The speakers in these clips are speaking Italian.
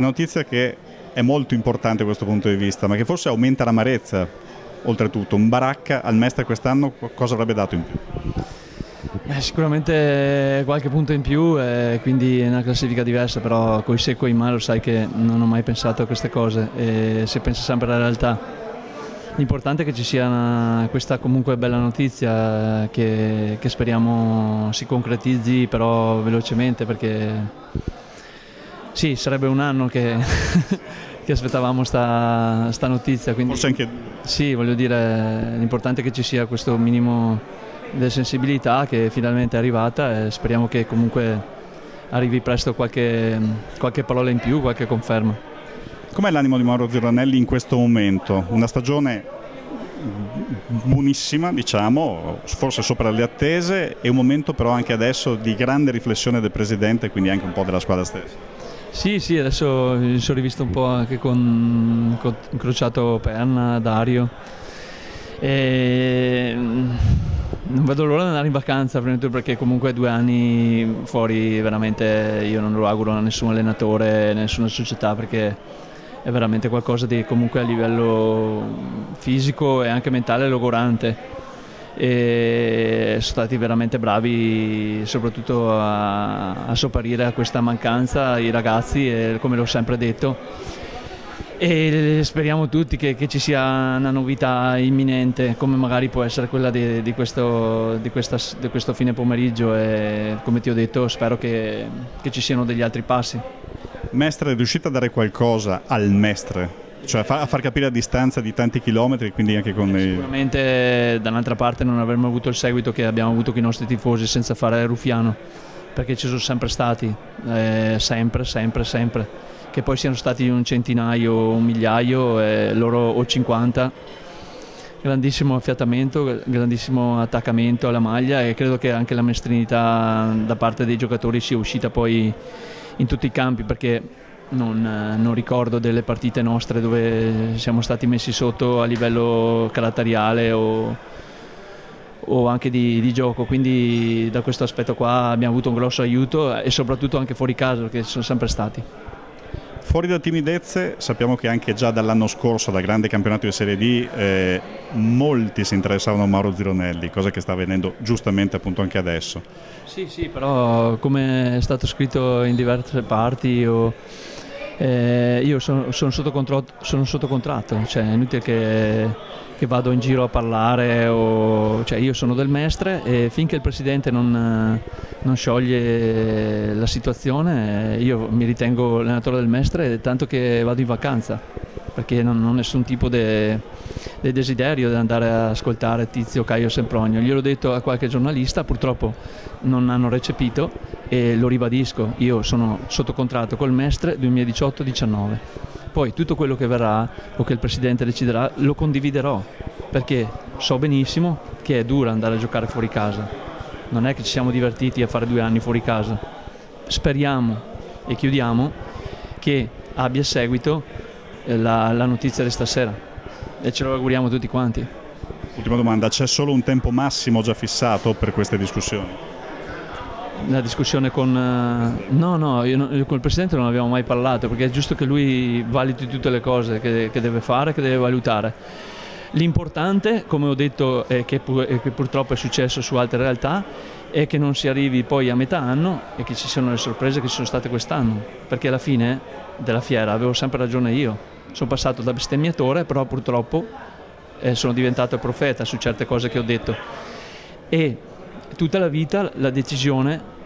notizia che è molto importante da questo punto di vista, ma che forse aumenta l'amarezza. Oltretutto, un baracca al Mestre quest'anno cosa avrebbe dato in più? Eh, sicuramente qualche punto in più, eh, quindi è una classifica diversa, però coi secco in mano sai che non ho mai pensato a queste cose e si pensa sempre alla realtà. L'importante è che ci sia una, questa comunque bella notizia eh, che, che speriamo si concretizzi però velocemente perché sì, sarebbe un anno che, che aspettavamo sta, sta notizia. Quindi, Forse anche... Sì, voglio dire, l'importante è che ci sia questo minimo di sensibilità che finalmente è arrivata e speriamo che comunque arrivi presto qualche, qualche parola in più, qualche conferma. Com'è l'animo di Mauro Zironelli in questo momento? Una stagione buonissima, diciamo, forse sopra le attese e un momento però anche adesso di grande riflessione del presidente e quindi anche un po' della squadra stessa. Sì, sì, adesso mi sono rivisto un po' anche con, con incrociato Perna, Dario. E non vedo l'ora di andare in vacanza perché comunque due anni fuori veramente io non lo auguro a nessun allenatore, a nessuna società perché è veramente qualcosa di comunque a livello fisico e anche mentale logorante e sono stati veramente bravi soprattutto a, a sopperire a questa mancanza i ragazzi e, come l'ho sempre detto. E speriamo tutti che, che, ci sia una novità imminente come magari può essere quella di, di, questo, di, questa, di questo, fine pomeriggio. E come ti ho detto spero che, che ci siano degli altri passi. Mestre è riuscito a dare qualcosa al Mestre cioè a far capire a distanza di tanti chilometri, quindi anche con i... Sicuramente da un'altra parte non avremmo avuto il seguito che abbiamo avuto con i nostri tifosi senza fare Ruffiano, perché ci sono sempre stati, eh, sempre, sempre, sempre. Che poi siano stati un centinaio, un migliaio, eh, loro o 50. Grandissimo affiatamento, grandissimo attaccamento alla maglia e credo che anche la mestrinità da parte dei giocatori sia uscita poi in tutti i campi perché non, non, ricordo delle partite nostre dove siamo stati messi sotto a livello caratteriale o, o anche di, di, gioco, quindi da questo aspetto qua abbiamo avuto un grosso aiuto e soprattutto anche fuori casa perché sono sempre stati. Fuori da timidezze, sappiamo che anche già dall'anno scorso, dal grande campionato di Serie D, eh, molti si interessavano a Mauro Zironelli, cosa che sta avvenendo giustamente appunto anche adesso. Sì, sì, però come è stato scritto in diverse parti o eh, io sono, sono, sotto sono, sotto contratto, cioè è inutile che, che, vado in giro a parlare, o, cioè io sono del Mestre e finché il Presidente non, non scioglie la situazione io mi ritengo allenatore del Mestre tanto che vado in vacanza perché non ho nessun tipo di de desiderio di andare a ascoltare Tizio Caio Sempronio. Gliel'ho detto a qualche giornalista, purtroppo non hanno recepito e lo ribadisco, io sono sotto contratto col Mestre 2018-19. Poi tutto quello che verrà o che il Presidente deciderà lo condividerò perché so benissimo che è dura andare a giocare fuori casa. Non è che ci siamo divertiti a fare due anni fuori casa. Speriamo e chiudiamo che abbia seguito eh, la, la notizia di stasera e ce lo auguriamo tutti quanti. Ultima domanda, c'è solo un tempo massimo già fissato per queste discussioni? La discussione con... Eh, no, no, io, con il Presidente non abbiamo mai parlato perché è giusto che lui valuti tutte le cose che, che deve fare, che deve valutare. L'importante, come ho detto, e che, che purtroppo è successo su altre realtà, è che non si arrivi poi a metà anno e che ci siano le sorprese che ci sono state quest'anno, perché alla fine della fiera avevo sempre ragione io. Sono passato da bestemmiatore, però purtroppo eh, sono diventato profeta su certe cose che ho detto. E tutta la vita la decisione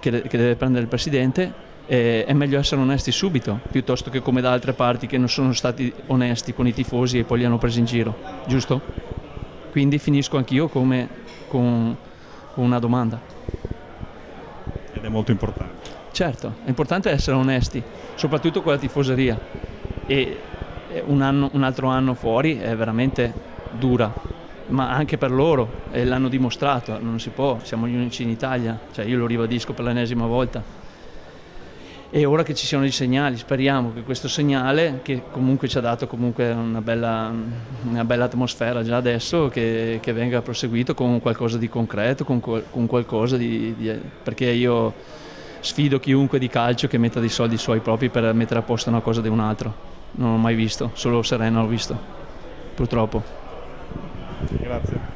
che, che deve prendere il Presidente eh, è meglio essere onesti subito, piuttosto che come da altre parti che non sono stati onesti con i tifosi e poi li hanno presi in giro, giusto? Quindi finisco anch'io come con, con una domanda. Ed è molto importante. Certo, è importante essere onesti, soprattutto con la tifoseria. E un, anno, un altro anno fuori è veramente dura, ma anche per loro, e l'hanno dimostrato, non si può, siamo gli unici in Italia, cioè io lo ribadisco per l'ennesima volta. E ora che ci siano i segnali, speriamo che questo segnale, che comunque ci ha dato una bella, una bella atmosfera già adesso, che, che, venga proseguito con qualcosa di concreto, con, con qualcosa di, di, perché io sfido chiunque di calcio che metta dei soldi suoi propri per mettere a posto una cosa di un altro. Non l'ho mai visto, solo Serena l'ho visto, purtroppo. Grazie.